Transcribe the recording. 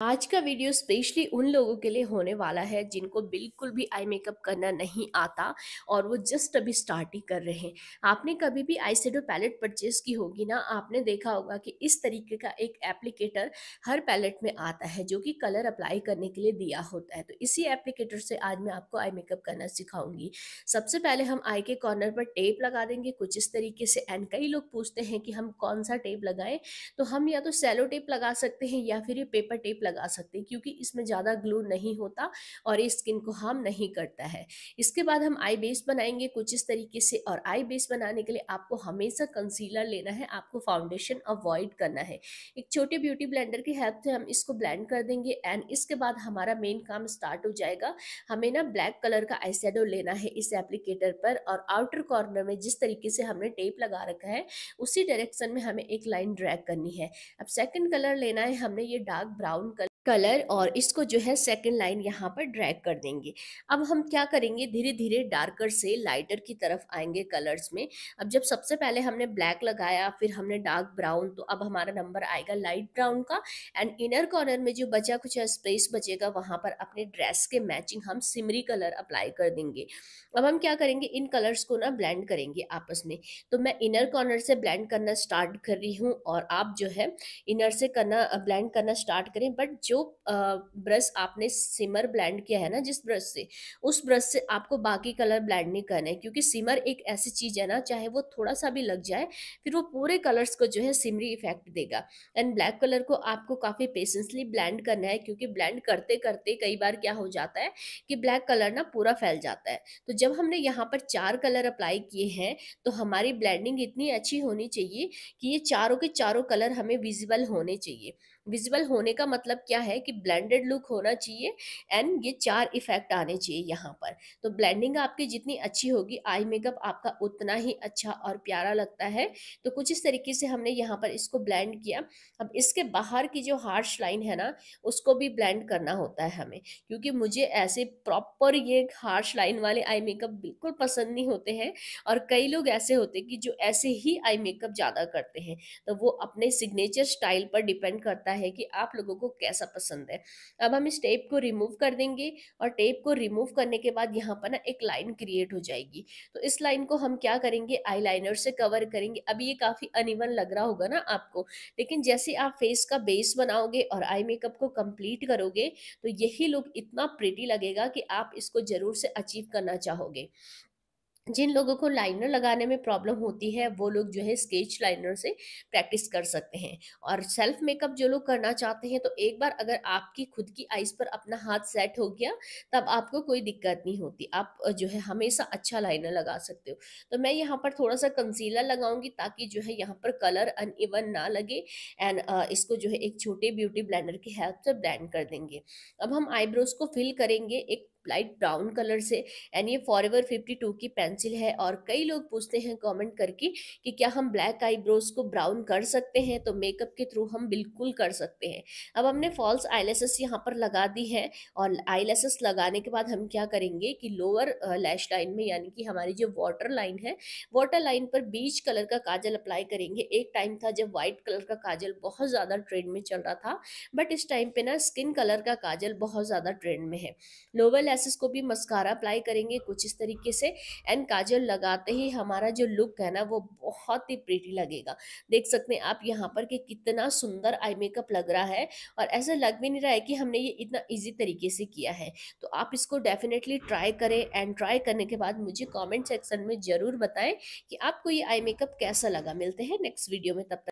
आज का video specially उन लोगों के लिए होने वाला है जिनको बिल्कुल भी आई मेकअप करना नहीं आता और वो जस्ट अभी स्टार्ट ही कर रहे हैं। आपने कभी भी आई शेडो पैलेट परचेज की होगी ना, आपने देखा होगा कि इस तरीके का एक एप्लीकेटर हर पैलेट में आता है जो कि कलर अप्लाई करने के लिए दिया होता है। तो इसी एप्लीकेटर से आज मैं आपको आई मेकअप करना सिखाऊँगी। सबसे पहले हम आई के कॉर्नर पर टेप लगा देंगे, कुछ इस तरीके से एंड कई लोग पूछते हैं कि हम कौन सा टेप लगाएँ? तो हम या तो सेलो टेप लगा सकते हैं या फिर ये पेपर टेप लगा सकते हैं, क्योंकि इसमें ज़्यादा ग्लू नहीं होता और ये स्किन को हार्म नहीं करता है। इसके बाद हम आई बेस बनाएँगे कुछ इस तरीके से, और आई बेस बनाने के लिए आपको हमेशा कंसीलर लेना है, आपको फाउंडेशन अवॉइड करना है। एक छोटे ब्यूटी ब्लेंडर की हेल्प से हम इसको ब्लेंड कर देंगे, एंड इसके बाद हमारा मेन काम स्टार्ट हो जाएगा। हमें ना ब्लैक कलर का आई लेना है इस एप्लीकेटर पर, और आउटर कॉर्नर में जिस तरीके से हमने टेप लगा रखा है, उसी डायरेक्शन में हमें एक लाइन ड्रैग करनी है। अब सेकंड कलर लेना है हमने, ये डार्क ब्राउन कलर और इसको जो है सेकंड लाइन यहाँ पर ड्रैग कर देंगे। अब हम क्या करेंगे? धीरे धीरे डार्कर से लाइटर की तरफ़ आएँगे कलर्स में। अब जब सबसे पहले हमने ब्लैक लगाया, फिर हमने डार्क ब्राउन तो अब हमारा नंबर आएगा लाइट ब्राउन का। एंड इनर कॉर्नर में जो बचा कुछ स्पेस बचेगा, वहाँ पर अपने ड्रेस के मैचिंग हम सिमरी कलर अप्लाई कर देंगे। अब हम क्या करेंगे? इन कलर्स को ना ब्लेंड करेंगे आपस में। तो मैं इनर कॉर्नर से ब्लेंड करना स्टार्ट कर रही हूँ और आप जो है इनर से करना ब्लेंड करना स्टार्ट करें। बट जो ब्रश आपने सिमर ब्लेंड किया है ना, जिस ब्रश से, उस ब्रश से आपको बाकी कलर ब्लेंड नहीं करना है, क्योंकि सिमर एक ऐसी चीज़ है ना, चाहे वो थोड़ा सा भी लग जाए, फिर वो पूरे कलर्स को जो है सिमरी इफ़ेक्ट देगा। एंड ब्लैक कलर को आपको काफ़ी पेशेंसली ब्लेंड करना है, क्योंकि ब्लेंड करते करते कई बार क्या हो जाता है कि ब्लैक कलर ना पूरा फैल जाता है। तो जब हमने यहाँ पर चार कलर अप्लाई किए हैं तो हमारी ब्लेंडिंग इतनी अच्छी होनी चाहिए कि ये चारों के चारों कलर हमें विजिबल होने चाहिए। विजिबल होने का मतलब क्या है? कि ब्लेंडेड लुक होना चाहिए एंड ये चार इफ़ेक्ट आने चाहिए यहाँ पर। तो ब्लेंडिंग आपकी जितनी अच्छी होगी आई मेकअप आपका उतना ही अच्छा और प्यारा लगता है। तो कुछ इस तरीके से हमने यहाँ पर इसको ब्लेंड किया। अब इसके बाहर की जो हार्श लाइन है ना, उसको भी ब्लेंड करना होता है हमें। क्योंकि मुझे ऐसे प्रॉपर ये हार्श लाइन वाले आई मेकअप बिल्कुल पसंद नहीं होते हैं और कई लोग ऐसे होते हैं कि जो ऐसे ही आई मेकअप ज़्यादा करते हैं। तो वो अपने सिग्नेचर स्टाइल पर डिपेंड करता है कि आप लोगों को कैसा पसंद है। अब हम इस टेप को रिमूव कर देंगे और टेप को रिमूव करने के बाद यहाँ पर ना एक लाइन क्रिएट हो जाएगी। तो इस लाइन को हम क्या करेंगे? आई से कवर करेंगे। अभी ये काफ़ी अनिवन लग रहा होगा ना आपको। लेकिन जैसे आप फेस का बेस बनाओगे और आई मेकअप को कंप्लीट करोगे तो यही लुक इतना प्रिटी लगेगा कि आप इसको ज़रूर से अचीव करना चाहोगे। जिन लोगों को लाइनर लगाने में प्रॉब्लम होती है, वो लोग जो है स्केच लाइनर से प्रैक्टिस कर सकते हैं। और सेल्फ मेकअप जो लोग करना चाहते हैं तो एक बार अगर आपकी खुद की आइज़ पर अपना हाथ सेट हो गया, तब आपको कोई दिक्कत नहीं होती। आप जो है हमेशा अच्छा लाइनर लगा सकते हो। तो मैं यहाँ पर थोड़ा सा कंसीलर लगाऊँगी ताकि जो है यहाँ पर कलर अनइवन ना लगे एंड इसको जो है एक छोटे ब्यूटी ब्लैंडर की हेल्प से ब्लैंड कर देंगे। अब हम आईब्रोज को फिल करेंगे, एक लाइट ब्राउन कलर से एंड ये फॉर एवर फिफ्टी टू की पेंसिल है, और कई लोग पूछते हैं कमेंट करके कि क्या हम ब्लैक आईब्रोज को ब्राउन कर सकते हैं? तो मेकअप के थ्रू हम बिल्कुल कर सकते हैं। अब हमने फॉल्स आईलेसेस यहाँ पर लगा दी है, और आईलेसेस लगाने के बाद हम क्या करेंगे कि लोअर लैश लाइन में, यानी कि हमारी जो वाटर लाइन है वाटर लाइन पर बीच कलर का काजल अप्लाई करेंगे। एक टाइम था जब व्हाइट कलर का काजल बहुत ज़्यादा ट्रेंड में चल रहा था बट इस टाइम पे ना स्किन कलर का काजल बहुत ज़्यादा ट्रेंड में है। लोअर लैसेस को भी मस्कारा अप्लाई करेंगे कुछ इस तरीके से। एंड काजल लगाते ही हमारा जो लुक है ना, वो बहुत ही प्रीटी लगेगा। देख सकते हैं आप यहाँ पर कि कितना सुंदर आई मेकअप लग रहा है और ऐसा लग भी नहीं रहा है कि हमने ये इतना ईजी तरीके से किया है। तो आप इसको डेफिनेटली ट्राई करें एंड ट्राई करने के बाद मुझे कॉमेंट सेक्शन में ज़रूर बताएँ कि आपको ये आई मेकअप कैसा लगा। मिलते हैं नेक्स्ट वीडियो में, तब